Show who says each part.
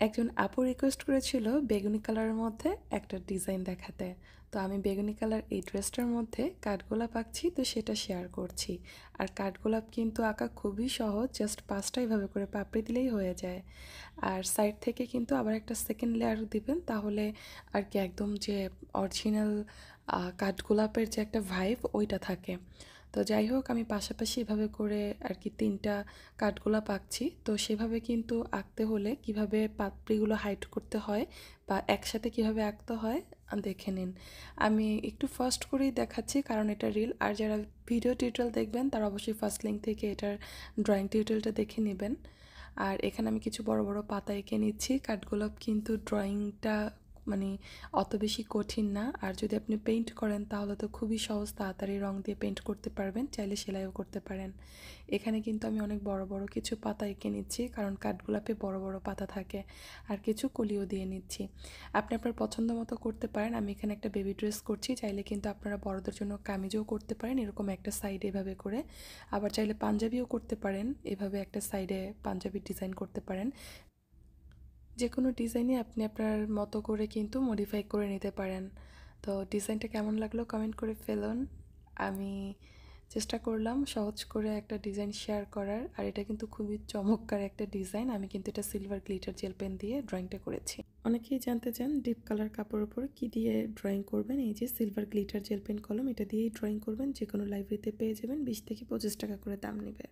Speaker 1: একজন আপু রিকোয়েস্ট করেছিল বেগুনি কালারের মধ্যে একটা ডিজাইন দেখাতে। তো আমি বেগুনি কালার এই ড্রেসটার মধ্যে কাঠগোলাপ আঁকছি, তো সেটা শেয়ার করছি। আর কাঠগোলাপ কিন্তু আঁকা খুবই সহজ জাস্ট পাঁচটা এভাবে করে পাপড়ি দিলেই হয়ে যায়। আর সাইড থেকে কিন্তু আবার একটা সেকেন্ড লেয়ার দিবেন, তাহলে আর কি একদম যে অরিজিনাল কাঠগোলাপের যে একটা ভাইব ওইটা থাকে। তো যাই হোক, আমি পাশাপাশি এভাবে করে আর কি তিনটা কাঠগোলাপ আঁকছি। তো সেভাবে কিন্তু আঁকতে হলে কীভাবে পাপড়িগুলো হাইট করতে হয় বা একসাথে কীভাবে আঁকতে হয় দেখে নিন। আমি একটু ফার্স্ট করেই দেখাচ্ছি, কারণ এটা রিল আর যারা ভিডিও টিউটোরিয়াল দেখবেন, তারা অবশ্যই ফার্স্ট লিঙ্ক থেকে এটার ড্রয়িং টিউটোরিয়ালটা দেখে নেবেন। আর এখানে আমি কিছু বড় বড় পাতা এঁকে নিচ্ছি। কাঠগোলাপ কিন্তু ড্রয়িংটা মানে অত বেশি কঠিন না। আর যদি আপনি পেইন্ট করেন, তাহলে তো খুবই সহজ তাড়াতাড়ি রং দিয়ে পেইন্ট করতে পারবেন, চাইলে সেলাইও করতে পারেন। এখানে কিন্তু আমি অনেক বড় বড় কিছু পাতা এঁকে নিচ্ছি কারণ কাঠগোলাপে বড় বড় পাতা থাকে। আর কিছু কলিও দিয়ে নিচ্ছি। আপনি আপনার পছন্দ মতো করতে পারেন। আমি এখানে একটা বেবি ড্রেস করছি, চাইলে কিন্তু আপনারা বড়দের জন্য কামিজও করতে পারেন, এরকম একটা সাইডে এভাবে করে। আবার চাইলে পাঞ্জাবিও করতে পারেন, এভাবে একটা সাইডে পাঞ্জাবির ডিজাইন করতে পারেন। যে কোনো ডিজাইনই আপনি আপনার মতো করে কিন্তু মডিফাই করে নিতে পারেন। তো ডিজাইনটা কেমন লাগল কমেন্ট করে ফেলুন। আমি চেষ্টা করলাম সহজ করে একটা ডিজাইন শেয়ার করার, আর এটা কিন্তু খুবই চমৎকার একটা ডিজাইন আমি কিন্তু এটা সিলভার গ্লিটার জেল পেন দিয়ে ড্রয়িংটা করেছি। অনেকেই জানতে চান ডিপ কালার কাপড়ের উপর কী দিয়ে ড্রয়িং করবেন? এই যে সিলভার গ্লিটার জেল পেন কলম, এটা দিয়েই ড্রয়িং করবেন। যে কোনো লাইব্রেরিতে পেয়ে যাবেন বিশ থেকে পঁচিশ টাকা করে দাম নেবে।